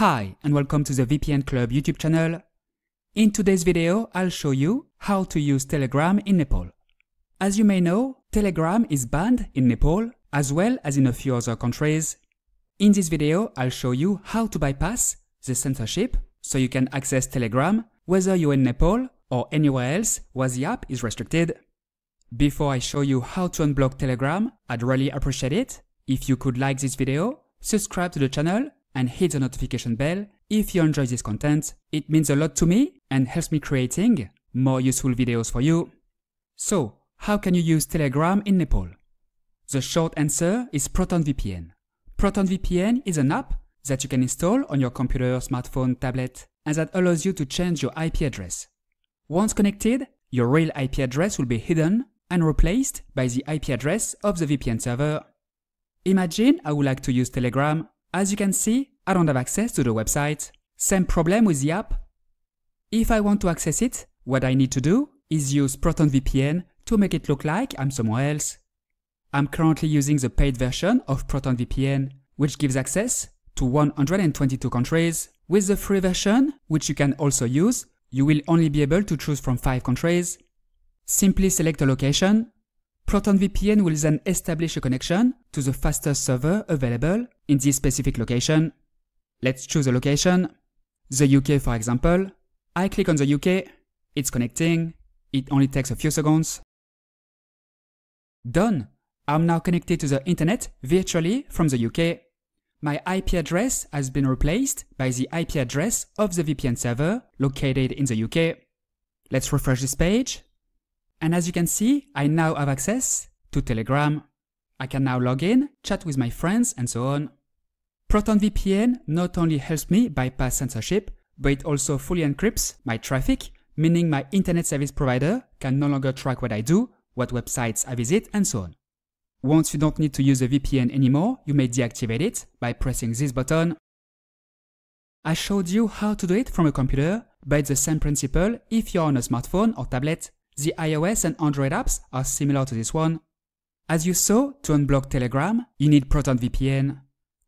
Hi and welcome to the VPN Club YouTube channel. In today's video, I'll show you how to use Telegram in Nepal. As you may know, Telegram is banned in Nepal as well as in a few other countries. In this video, I'll show you how to bypass the censorship so you can access Telegram whether you're in Nepal or anywhere else where the app is restricted. Before I show you how to unblock Telegram, I'd really appreciate it if you could like this video, subscribe to the channel and hit the notification bell if you enjoy this content. It means a lot to me and helps me creating more useful videos for you. So, how can you use Telegram in Nepal? The short answer is ProtonVPN. ProtonVPN is an app that you can install on your computer, smartphone, tablet, and that allows you to change your IP address. Once connected, your real IP address will be hidden and replaced by the IP address of the VPN server. Imagine I would like to use Telegram as you can see, I don't have access to the website. Same problem with the app. If I want to access it, what I need to do is use ProtonVPN to make it look like I'm somewhere else. I'm currently using the paid version of ProtonVPN, which gives access to 122 countries. With the free version, which you can also use, you will only be able to choose from 5 countries. Simply select a location, ProtonVPN will then establish a connection to the fastest server available in this specific location. Let's choose a location. The UK for example. I click on the UK, it's connecting, it only takes a few seconds. Done! I'm now connected to the internet virtually from the UK. My IP address has been replaced by the IP address of the VPN server located in the UK. Let's refresh this page. And as you can see, I now have access to Telegram. I can now log in, chat with my friends, and so on. ProtonVPN not only helps me bypass censorship, but it also fully encrypts my traffic, meaning my internet service provider can no longer track what I do, what websites I visit, and so on. Once you don't need to use a VPN anymore, you may deactivate it by pressing this button. I showed you how to do it from a computer, but it's the same principle if you're on a smartphone or tablet. The iOS and Android apps are similar to this one. As you saw, to unblock Telegram, you need ProtonVPN.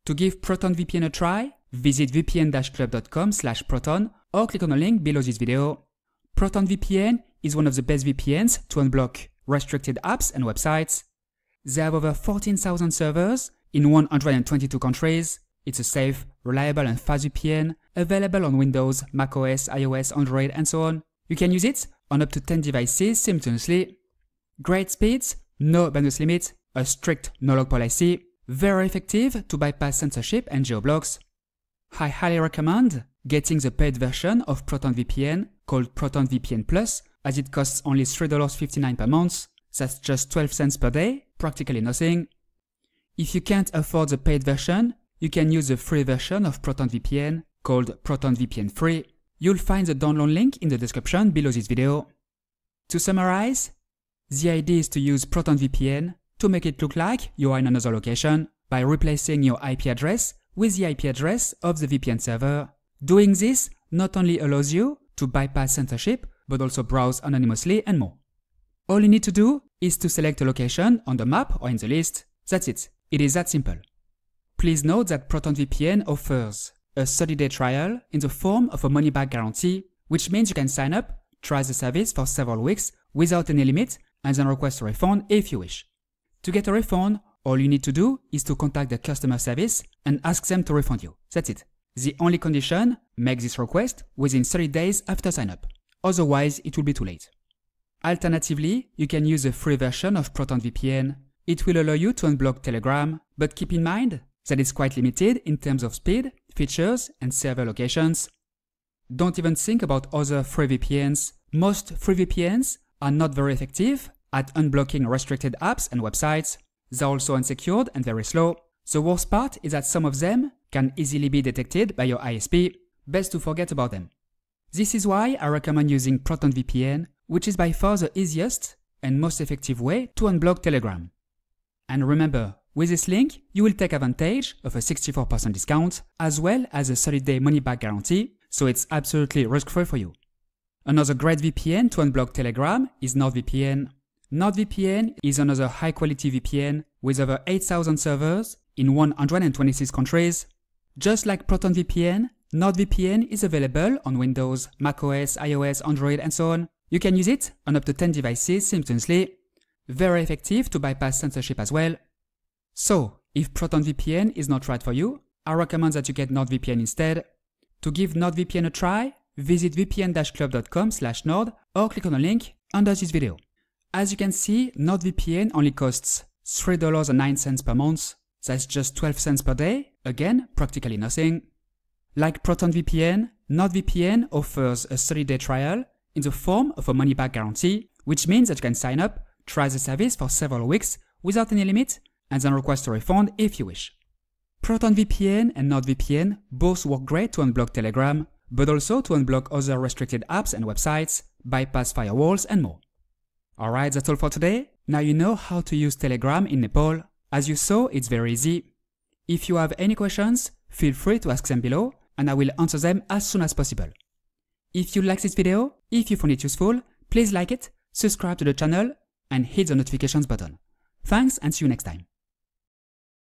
To give ProtonVPN a try, visit vpn-club.com slash proton or click on the link below this video. ProtonVPN is one of the best VPNs to unblock restricted apps and websites. They have over 14,000 servers in 122 countries. It's a safe, reliable and fast VPN available on Windows, macOS, iOS, Android and so on. You can use it on up to 10 devices simultaneously. Great speeds, no bandwidth limit, a strict no-log policy, very effective to bypass censorship and geoblocks. I highly recommend getting the paid version of ProtonVPN called ProtonVPN Plus as it costs only $3.59 per month. That's just 12 cents per day, practically nothing. If you can't afford the paid version, you can use the free version of ProtonVPN called ProtonVPN Free. You'll find the download link in the description below this video. To summarize, the idea is to use ProtonVPN to make it look like you are in another location by replacing your IP address with the IP address of the VPN server. Doing this not only allows you to bypass censorship, but also browse anonymously and more. All you need to do is to select a location on the map or in the list. That's it. It is that simple. Please note that ProtonVPN offers a 30-day trial in the form of a money-back guarantee, which means you can sign up, try the service for several weeks without any limit, and then request a refund if you wish. To get a refund, all you need to do is to contact the customer service and ask them to refund you. That's it. The only condition, make this request within 30 days after sign up. Otherwise, it will be too late. Alternatively, you can use the free version of ProtonVPN. It will allow you to unblock Telegram, but keep in mind that it's quite limited in terms of speed features, and server locations. Don't even think about other free VPNs. Most free VPNs are not very effective at unblocking restricted apps and websites. They're also unsecured and very slow. The worst part is that some of them can easily be detected by your ISP. Best to forget about them. This is why I recommend using ProtonVPN, which is by far the easiest and most effective way to unblock Telegram. And remember, with this link, you will take advantage of a 64% discount as well as a 30-day money-back guarantee, so it's absolutely risk-free for you. Another great VPN to unblock Telegram is NordVPN. NordVPN is another high-quality VPN with over 8,000 servers in 126 countries. Just like ProtonVPN, NordVPN is available on Windows, macOS, iOS, Android, and so on. You can use it on up to 10 devices simultaneously. Very effective to bypass censorship as well. So, if ProtonVPN is not right for you, I recommend that you get NordVPN instead. To give NordVPN a try, visit vpn-club.com slash nord or click on the link under this video. As you can see, NordVPN only costs $3.09 per month. That's just 12 cents per day. Again, practically nothing. Like ProtonVPN, NordVPN offers a 30-day trial in the form of a money-back guarantee, which means that you can sign up, try the service for several weeks without any limit, and then request a refund if you wish. ProtonVPN and NordVPN both work great to unblock Telegram, but also to unblock other restricted apps and websites, bypass firewalls, and more. Alright, that's all for today. Now you know how to use Telegram in Nepal. As you saw, it's very easy. If you have any questions, feel free to ask them below, and I will answer them as soon as possible. If you like this video, if you found it useful, please like it, subscribe to the channel, and hit the notifications button. Thanks and see you next time.